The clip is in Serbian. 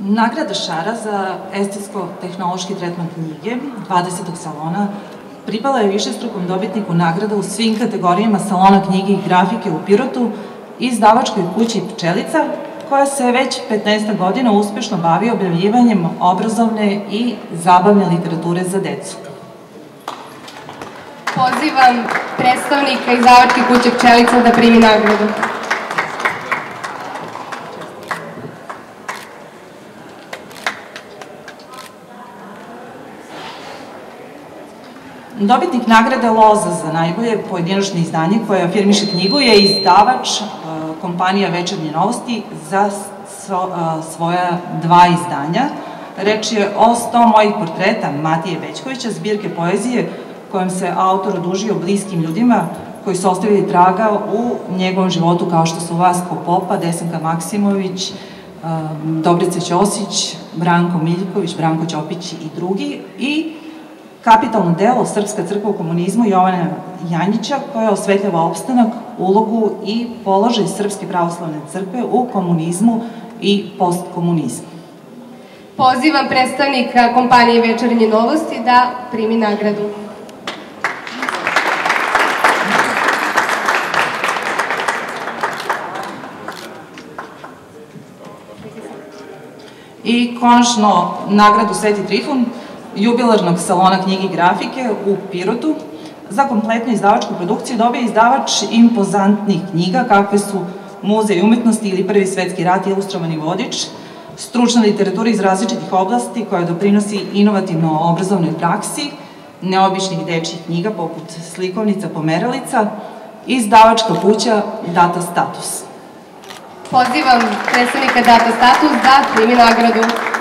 Nagrada Šara za estetsko-tehnološki tretman knjige 20. salona pripala je višestrukom dobitniku nagrada u svim kategorijama salona knjige i grafike u Pirotu i izdavačkoj kući Pčelica, koja se već 15 godina uspešno bavi objavljivanjem obrazovne i zabavne literature za decu. Pozivam predstavnika izdavačke kuće Pčelica da primi nagradu. Dobitnik nagrade Loza za najbolje pojedinačno izdanje koje afirmiše knjigu je izdavač e, kompanija Večernje novosti za svoja dva izdanja. Reč je o 100 mojih portreta Matije Bećkovića, zbirke poezije kojom se autor odužio bliskim ljudima koji su ostavili traga u njegovom životu kao što su Vasko Popa, Desanka Maksimović, e, Dobrica Ćosić, Branko Miljković, Branko Ćopić i drugi i kapitalno delo Srpska crkva u komunizmu Jovana Janjića koja osvetljava opstanak, ulogu i položaj Srpske pravoslavne crkve u komunizmu i postkomunizmu. Pozivam predstavnika kompanije Večernje novosti da primi nagradu. I konačno nagradu Sveti Trifun jubilarnog salona knjige i grafike u Pirotu za kompletnu izdavačku produkciju dobija izdavač impozantnih knjiga kakve su Muzej umetnosti ili Prvi svetski rat i ilustrovani vodič, stručna literatura iz različitih oblasti koja doprinosi inovativno obrazovnoj praksi, neobičnih dečjih knjiga poput slikovnica, pomeralica, izdavačka kuća Data Status. Pozivam predstavnika Data Status da primi nagradu.